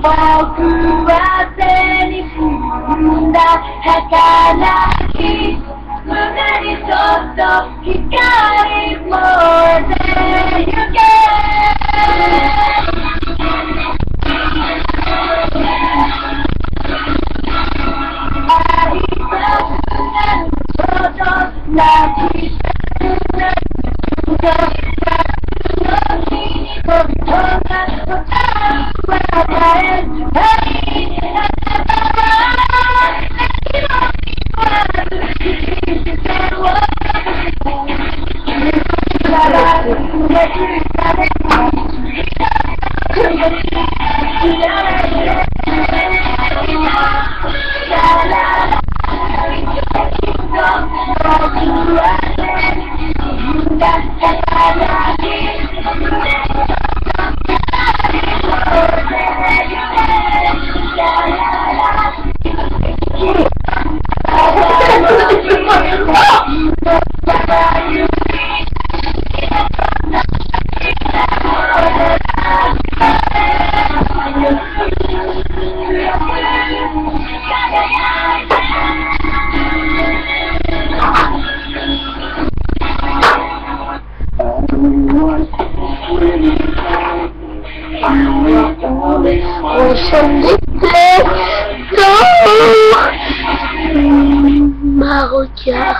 僕は手に踏んだ儚き胸にそっと光燃えてゆけありたくなる Thank you. chanter marocain.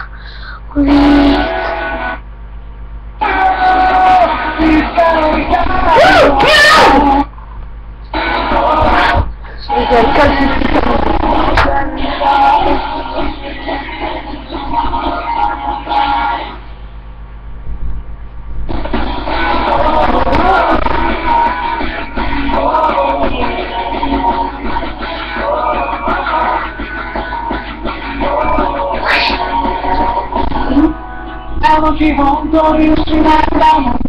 Que te e o sinal da mão.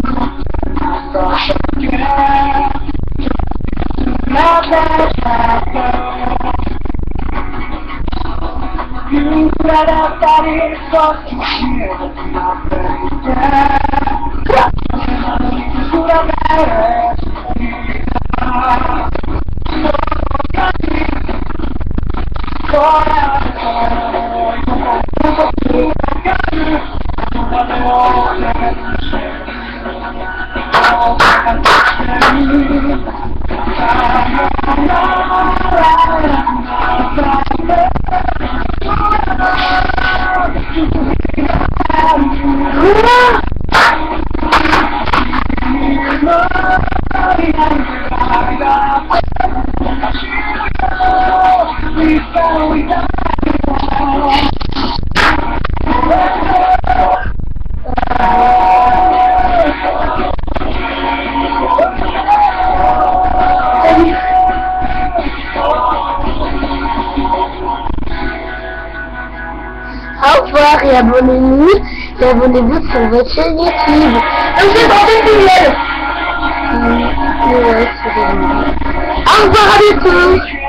Nada nada. E o cara pare só se chega na frente. Jura merece. Au revoir et abonnez-nous et abonnez-vous sur votre chaîne YouTube. Je suis dans une poubelle. Au revoir à bientôt.